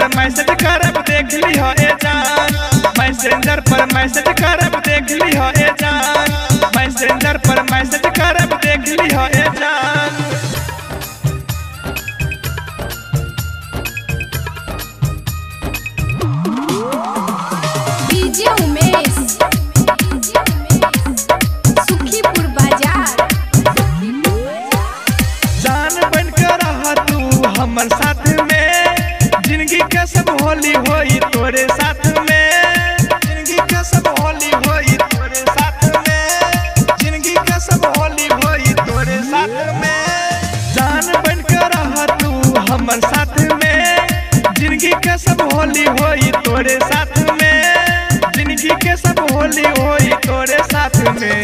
पर मैसेज करब देख ली हो ए जान। मैसेंजर पर मैसेज करब देख ली हो ए जान। मैसेंजर पर मैसेज करब देख ली हो ए जान। होली होई तोरे साथ में। ज़िंदगी के सब होली होई तोरे साथ में। ज़िंदगी के सब होली होई तोरे साथ में। जान बन कर रहा तू हमर साथ में। ज़िंदगी के सब होली होई तोरे साथ में। ज़िंदगी के सब होली होई तोरे साथ में।